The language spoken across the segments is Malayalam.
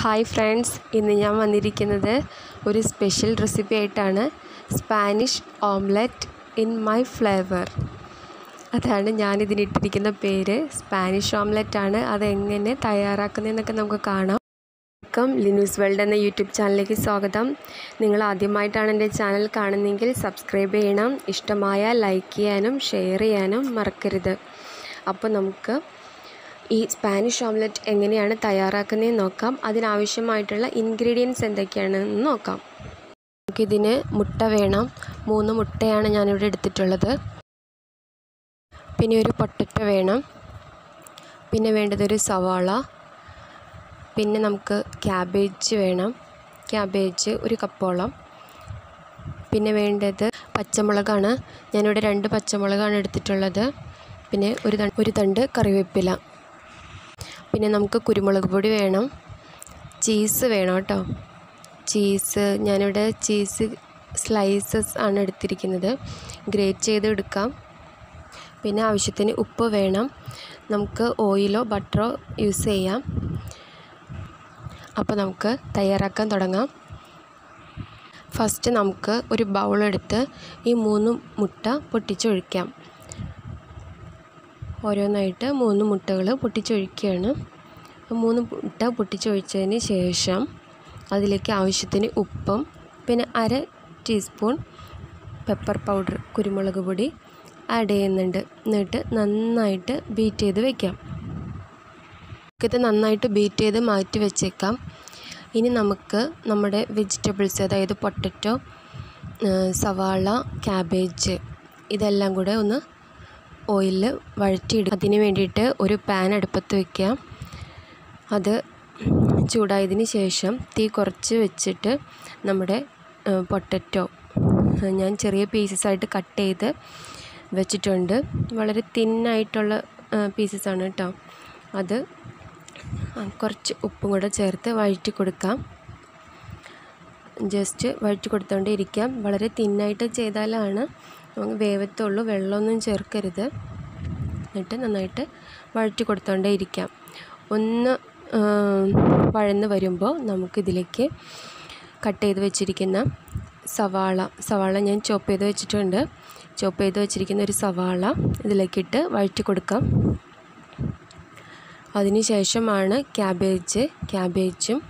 ഹായ് ഫ്രണ്ട്സ് ഇന്ന് ഞാൻ വന്നിരിക്കുന്നത് ഒരു സ്പെഷ്യൽ റെസിപ്പി ആയിട്ടാണ്. Spanish omelette in my flavour. അതാണ് ഞാനിതിനിട്ടിരിക്കുന്ന പേര്. സ്പാനിഷ് ഓംലെറ്റ് ആണ്. അതെങ്ങനെ തയ്യാറാക്കുന്നതെന്നൊക്കെ നമുക്ക് കാണാം. വെൽക്കം ലിനൂസ് വേൾഡ് എന്ന യൂട്യൂബ് ചാനലിലേക്ക് സ്വാഗതം. നിങ്ങൾ ആദ്യമായിട്ടാണ് എന്റെ ചാനൽ കാണുന്നതെങ്കിൽ സബ്സ്ക്രൈബ് ചെയ്യണം. ഇഷ്ടമായ ലൈക്ക് ചെയ്യാനും ഷെയർ ചെയ്യാനും മറക്കരുത്. അപ്പോൾ നമുക്ക് ഈ സ്പാനിഷ് ഓംലെറ്റ് എങ്ങനെയാണ് തയ്യാറാക്കുന്നതെന്ന് നോക്കാം. അതിനാവശ്യമായിട്ടുള്ള ഇൻഗ്രീഡിയൻസ് എന്തൊക്കെയാണെന്ന് നോക്കാം. നമുക്കിതിന് മുട്ട വേണം. മൂന്ന് മുട്ടയാണ് ഞാനിവിടെ എടുത്തിട്ടുള്ളത്. പിന്നെ ഒരു പൊട്ടറ്റോ വേണം. പിന്നെ വേണ്ടത് ഒരു സവാള. പിന്നെ നമുക്ക് ക്യാബേജ് വേണം. ക്യാബേജ് ഒരു കപ്പോളം. പിന്നെ വേണ്ടത് പച്ചമുളകാണ്. ഞാനിവിടെ രണ്ട് പച്ചമുളകാണ് എടുത്തിട്ടുള്ളത്. പിന്നെ ഒരു ഒരു തണ്ട് കറിവേപ്പില. പിന്നെ നമുക്ക് കുരുമുളക് പൊടി വേണം. ചീസ് വേണം കേട്ടോ. ചീസ് ഞാനിവിടെ ചീസ് സ്ലൈസസ് ആണ് എടുത്തിരിക്കുന്നത്. ഗ്രേറ്റ് ചെയ്ത് എടുക്കാം. പിന്നെ ആവശ്യത്തിന് ഉപ്പ് വേണം. നമുക്ക് ഓയിലോ ബട്ടറോ യൂസ് ചെയ്യാം. അപ്പോൾ നമുക്ക് തയ്യാറാക്കാൻ തുടങ്ങാം. ഫസ്റ്റ് നമുക്ക് ഒരു ബൗളെടുത്ത് ഈ മൂന്ന് മുട്ട പൊട്ടിച്ചൊഴിക്കാം. ഓരോന്നായിട്ട് മൂന്ന് മുട്ടകൾ പൊട്ടിച്ചൊഴിക്കുകയാണ്. മൂന്ന് മുട്ട പൊട്ടിച്ചൊഴിച്ചതിന് ശേഷം അതിലേക്ക് ആവശ്യത്തിന് ഉപ്പും പിന്നെ അര ടീസ്പൂൺ പെപ്പർ പൗഡർ കുരുമുളക് പൊടി ആഡ് ചെയ്യുന്നുണ്ട്. എന്നിട്ട് നന്നായിട്ട് ബീറ്റ് ചെയ്ത് വെക്കാം. ഇത് നന്നായിട്ട് ബീറ്റ് ചെയ്ത് മാറ്റി വെച്ചേക്കാം. ഇനി നമുക്ക് നമ്മുടെ വെജിറ്റബിൾസ് അതായത് പൊട്ടറ്റോ സവാള ക്യാബേജ് ഇതെല്ലാം കൂടെ ഒന്ന് ഓയിലിൽ വഴറ്റിയിടും അതിന് വേണ്ടിയിട്ട് ഒരു പാൻ അടുപ്പത്ത് വയ്ക്കാം അത് ചൂടായതിന് ശേഷം തീ കുറച്ച് വെച്ചിട്ട് നമ്മുടെ പൊട്ടറ്റോ ഞാൻ ചെറിയ പീസസ് ആയിട്ട് കട്ട് ചെയ്ത് വെച്ചിട്ടുണ്ട്. വളരെ തിന്നായിട്ടുള്ള പീസസ് ആണ് കേട്ടോ അത് കുറച്ച് ഉപ്പും കൂടെ ചേർത്ത് വഴറ്റി കൊടുക്കാം. ജസ്റ്റ് വഴറ്റി കൊടുത്തുകൊണ്ടേ ഇരിക്കാം. വളരെ തിന്നായിട്ട് ചെയ്താലാണ് നമുക്ക് വേവത്തുള്ളൂ വെള്ളമൊന്നും ചേർക്കരുത്. എന്നിട്ട് നന്നായിട്ട് വഴറ്റി കൊടുത്തോണ്ടേ ഇരിക്കാം. ഒന്ന് വഴന്ന് വരുമ്പോൾ നമുക്കിതിലേക്ക് കട്ട് ചെയ്ത് വെച്ചിരിക്കുന്ന സവാള സവാള ഞാൻ ചോപ്പ് ചെയ്ത് വെച്ചിട്ടുണ്ട്. ചോപ്പ് ചെയ്ത് വെച്ചിരിക്കുന്ന ഒരു സവാള ഇതിലേക്കിട്ട് വഴറ്റി കൊടുക്കാം. അതിന് ശേഷമാണ് ക്യാബേജ് ക്യാബേജും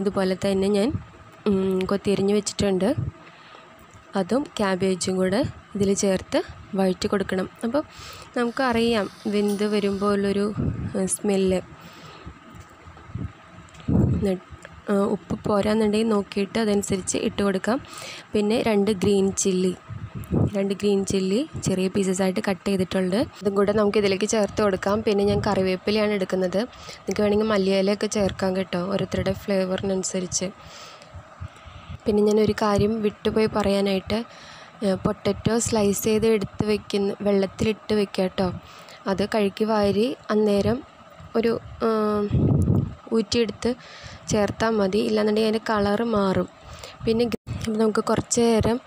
ഇതുപോലെ തന്നെ ഞാൻ കൊത്തിയരിഞ്ഞ് വെച്ചിട്ടുണ്ട്. അതും ക്യാബേജും കൂടെ ഇതിൽ ചേർത്ത് വഴറ്റി കൊടുക്കണം. അപ്പോൾ നമുക്കറിയാം വെന്ത് വരുമ്പോൾ ഉള്ളൊരു സ്മെല്ല്. ഉപ്പ് പോരാന്നുണ്ടെങ്കിൽ നോക്കിയിട്ട് അതനുസരിച്ച് ഇട്ട് കൊടുക്കാം. പിന്നെ രണ്ട് ഗ്രീൻ ചില്ലി. രണ്ട് ഗ്രീൻ ചില്ലി ചെറിയ പീസസ് ആയിട്ട് കട്ട് ചെയ്തിട്ടുണ്ട്. അതും കൂടെ നമുക്ക് ഇതിലേക്ക് ചേർത്ത് കൊടുക്കാം. പിന്നെ ഞാൻ കറിവേപ്പിലയാണ് എടുക്കുന്നത്. നിങ്ങൾക്ക് വേണമെങ്കിൽ മല്ലിയിലയൊക്കെ ചേർക്കാം കേട്ടോ. ഓരോരുത്തരുടെ ഫ്ലേവറിനനുസരിച്ച് പിന്നെ ഞാനൊരു കാര്യം വിട്ടുപോയി പറയാനായിട്ട് പൊട്ടറ്റോ സ്ലൈസ് ചെയ്ത് എടുത്ത് വെക്കുന്ന വെള്ളത്തിലിട്ട് വെക്കുക കേട്ടോ. അത് കഴുകി വാരി അന്നേരം ഒരു ഊറ്റിയെടുത്ത് ചേർത്താൽ മതി. ഇല്ലാന്നുണ്ടെങ്കിൽ അതിന്റെ കളറ് മാറും. പിന്നെ നമുക്ക് കുറച്ച് നേരം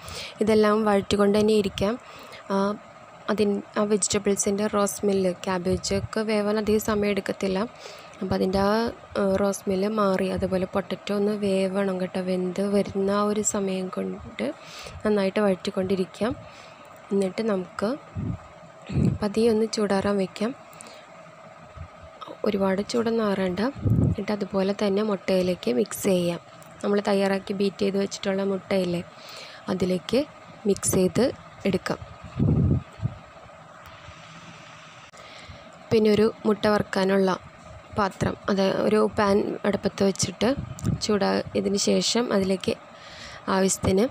ഇതെല്ലാം വഴറ്റിക്കൊണ്ട് തന്നെ ഇരിക്കാം. അതിന് ആ വെജിറ്റബിൾസിന്റെ റോസ് മില്ല് ക്യാബേജൊക്കെ വേവാൻ അധികം സമയം എടുക്കത്തില്ല. അപ്പോൾ അതിന്റെ ആ റോസ് മില്ല് മാറി അതുപോലെ പൊട്ടറ്റോ ഒന്ന് വേവണം കേട്ടോ. വെന്ത് വരുന്ന ആ ഒരു സമയം കൊണ്ട് നന്നായിട്ട് വഴറ്റിക്കൊണ്ടിരിക്കാം. എന്നിട്ട് നമുക്ക് പതിയെ ഒന്ന് ചൂടാറാൻ വയ്ക്കാം ഒരുപാട് ചൂടൊന്നും ആറേണ്ട. എന്നിട്ട് അതുപോലെ തന്നെ മുട്ടയിലേക്ക് മിക്സ് ചെയ്യാം. നമ്മൾ തയ്യാറാക്കി ബീറ്റ് ചെയ്ത് വെച്ചിട്ടുള്ള മുട്ടയില്ലേ അതിലേക്ക് മിക്സ് ചെയ്ത് എടുക്കാം. പിന്നെ ഒരു മുട്ട വറുക്കാനുള്ള പാത്രം അത് ഒരു പാൻ അടുപ്പത്ത് വെച്ചിട്ട് ചൂടാ ഇതിന് ശേഷം അതിലേക്ക് ആവശ്യത്തിന്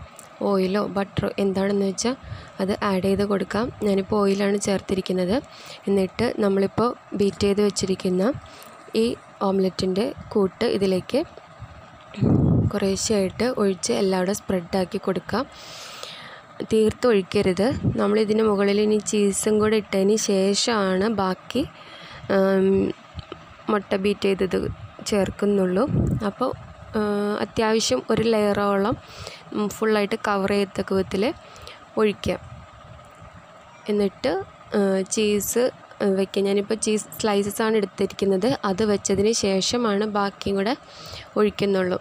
ഓയിലോ ബട്ടറോ എന്താണെന്ന് വെച്ചാൽ അത് ആഡ് ചെയ്ത് കൊടുക്കാം. ഞാനിപ്പോൾ ഓയിലാണ് ചേർത്തിരിക്കുന്നത്. എന്നിട്ട് നമ്മളിപ്പോൾ ബീറ്റ് ചെയ്ത് വെച്ചിരിക്കുന്ന ഈ ഓംലെറ്റിന്റെ കൂട്ട് ഇതിലേക്ക് കുറേശ്ശെയായിട്ട് ഒഴിച്ച് എല്ലാവിടെ സ്പ്രെഡാക്കി കൊടുക്കാം. തീർത്ത് ഒഴിക്കരുത് നമ്മളിതിന് മുകളിൽ ഇനി ചീസും കൂടെ ഇട്ടതിന് ശേഷമാണ് ബാക്കി മുട്ട ബീറ്റ് ചെയ്തത് ചേർക്കുന്നുള്ളൂ. അപ്പോൾ അത്യാവശ്യം ഒരു ലെയറോളം ഫുള്ളായിട്ട് കവർ ചെയ്തക്ക വിധത്തിൽ ഒഴിക്കാം. എന്നിട്ട് ചീസ് വയ്ക്കുക ഞാനിപ്പോൾ ചീസ് സ്ലൈസസ് ആണ് എടുത്തിരിക്കുന്നത്. അത് വെച്ചതിന് ശേഷമാണ് ബാക്കിയും കൂടെ ഒഴിക്കുന്നുള്ളൂ.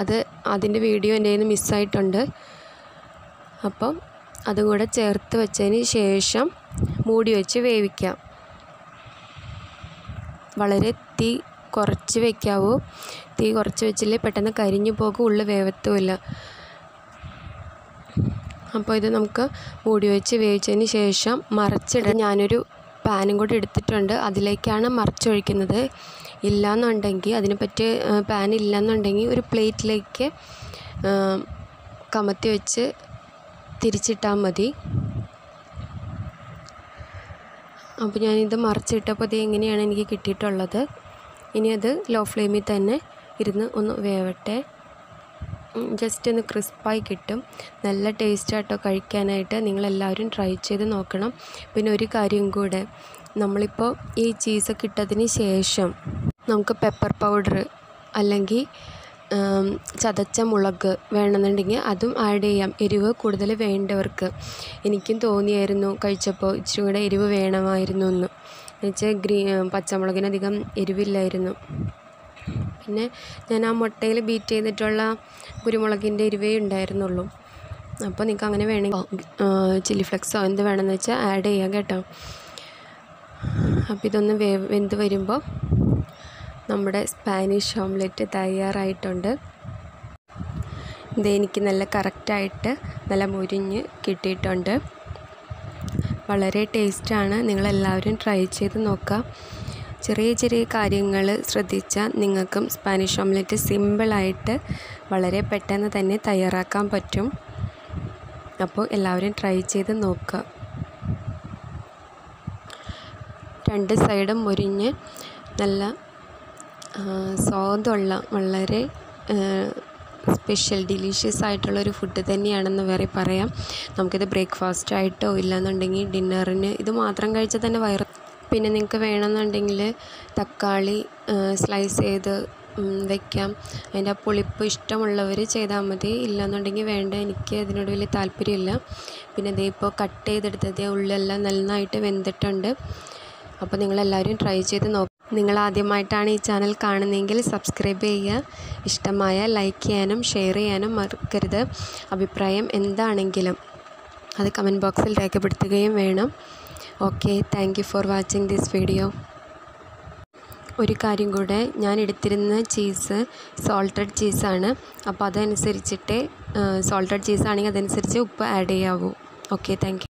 അത് അതിന്റെ വീഡിയോ എന്റെ കയ്യിൽ നിന്ന് മിസ്സായിട്ടുണ്ട്. അപ്പം അതും കൂടെ ചേർത്ത് വെച്ചതിന് ശേഷം മൂടി വെച്ച് വേവിക്കാം. വളരെ തീ കുറച്ച് വയ്ക്കാവൂ തീ കുറച്ച് വെച്ചില്ലേ പെട്ടെന്ന് കരിഞ്ഞു പോകും ഉള്ള വേവത്തുമില്ല. അപ്പോൾ ഇത് നമുക്ക് മൂടി വെച്ച് വേവിച്ചതിന് ശേഷം മറച്ചിടാൻ ഞാനൊരു പാനും കൂടി എടുത്തിട്ടുണ്ട്. അതിലേക്കാണ് മറിച്ചൊഴിക്കുന്നത്. ഇല്ലയെന്നുണ്ടെങ്കിൽ അതിനെ പറ്റി പാൻ ഇല്ലയെന്നുണ്ടെങ്കിൽ ഒരു പ്ലേറ്റിലേക്ക് കമത്തി വെച്ച് തിരിച്ചിട്ടാൽ മതി. അപ്പോൾ ഞാനിത് മറിച്ചിട്ടപ്പോൾ ഇത് എങ്ങനെയാണ് എനിക്ക് കിട്ടിയിട്ടുള്ളത്. ഇനി അത് ലോ ഫ്ലെയിമിൽ തന്നെ ഇരുന്ന് ഒന്ന് വേവട്ടെ. ജസ്റ്റ് ഒന്ന് ക്രിസ്പായി കിട്ടും. നല്ല ടേസ്റ്റായിട്ടോ കഴിക്കാനായിട്ട് നിങ്ങളെല്ലാവരും ട്രൈ ചെയ്ത് നോക്കണം. പിന്നെ ഒരു കാര്യം കൂടെ നമ്മളിപ്പോൾ ഈ ചീസൊക്കെ ഇട്ടതിന് ശേഷം നമുക്ക് പെപ്പർ പൗഡർ അല്ലെങ്കിൽ ചതച്ച മുളക് വേണമെന്നുണ്ടെങ്കിൽ അതും ആഡ് ചെയ്യാം. എരിവ് കൂടുതൽ വേണ്ടവർക്ക്. എനിക്കും തോന്നിയായിരുന്നു കഴിച്ചപ്പോൾ ഇച്ചിരി കൂടെ എരിവ് വേണമായിരുന്നു എന്ന്. എന്നുവെച്ചാൽ ഗ്രീ പച്ചമുളകിനധികം എരിവില്ലായിരുന്നു. പിന്നെ ഞാൻ ആ മുട്ടയിൽ ബീറ്റ് ചെയ്തിട്ടുള്ള കുരുമുളകിന്റെ എരിവേ ഉണ്ടായിരുന്നുള്ളൂ. അപ്പോൾ നിങ്ങൾക്ക് അങ്ങനെ വേണമെങ്കിൽ ചില്ലി ഫ്ലെക്സോ എന്ത് വേണമെന്ന് വെച്ചാൽ ആഡ് ചെയ്യാം കേട്ടോ. അപ്പോൾ ഇതൊന്ന് വേ വെന്ത് വരുമ്പോൾ നമ്മുടെ സ്പാനിഷ് ഓംലെറ്റ് തയ്യാറായിട്ടുണ്ട്. ഇതെനിക്ക് നല്ല കറക്റ്റായിട്ട് നല്ല മുരിഞ്ഞ് കിട്ടിയിട്ടുണ്ട്. വളരെ ടേസ്റ്റാണ്. നിങ്ങളെല്ലാവരും ട്രൈ ചെയ്ത് നോക്കുക ചെറിയ ചെറിയ കാര്യങ്ങൾ ശ്രദ്ധിച്ചാൽ നിങ്ങൾക്കും സ്പാനിഷ് ഓംലെറ്റ് സിമ്പിളായിട്ട് വളരെ പെട്ടെന്ന് തന്നെ തയ്യാറാക്കാൻ പറ്റും. അപ്പോൾ എല്ലാവരും ട്രൈ ചെയ്ത് നോക്കുക. രണ്ട് സൈഡും മുരിഞ്ഞ് നല്ല സ്വാദുള്ള വളരെ സ്പെഷ്യൽ ഡിലീഷ്യസ് ആയിട്ടുള്ളൊരു ഫുഡ് തന്നെയാണെന്ന് വേറെ പറയാം. നമുക്കിത് ബ്രേക്ക്ഫാസ്റ്റ് ആയിട്ടോ ഇല്ലയെന്നുണ്ടെങ്കിൽ ഡിന്നറിന് ഇത് മാത്രം കഴിച്ചാൽ തന്നെ വയറ് പിന്നെ നിങ്ങൾക്ക് വേണമെന്നുണ്ടെങ്കിൽ തക്കാളി സ്ലൈസ് ചെയ്ത് വെക്കാം. അതിന്റെ ആ പുളിപ്പ് ഇഷ്ടമുള്ളവർ ചെയ്താൽ മതി. ഇല്ലയെന്നുണ്ടെങ്കിൽ വേണ്ട എനിക്ക് അതിനോട് വലിയ താല്പര്യമില്ല. പിന്നെ ഇതേ ഇപ്പോൾ കട്ട് ചെയ്തെടുത്തത് ഉള്ളെല്ലാം നന്നായിട്ട് വെന്തിട്ടുണ്ട്. അപ്പോൾ നിങ്ങളെല്ലാവരും ട്രൈ ചെയ്ത് നോക്കുക നിങ്ങൾ ആദ്യമായിട്ടാണ് ഈ ചാനൽ കാണുന്നതെങ്കിൽ സബ്സ്ക്രൈബ് ചെയ്യുക. ഇഷ്ടമായ ലൈക്ക് ചെയ്യാനും ഷെയർ ചെയ്യാനും മറക്കരുത്. അഭിപ്രായം എന്താണെങ്കിലും അത് കമന്റ് ബോക്സിൽ രേഖപ്പെടുത്തുകയും വേണം. Okay thank for watching this video. ഒരു കാര്യം കൂടെ ഞാൻ എടുത്തിരുന്ന ചീസ് സോൾട്ടഡ് ചീസാണ്. അപ്പോൾ അതനുസരിച്ചിട്ട് സോൾട്ടഡ് ചീസാണെങ്കിൽ അതനുസരിച്ച് ഉപ്പ് ആഡ് ചെയ്യാവൂ. Okay thank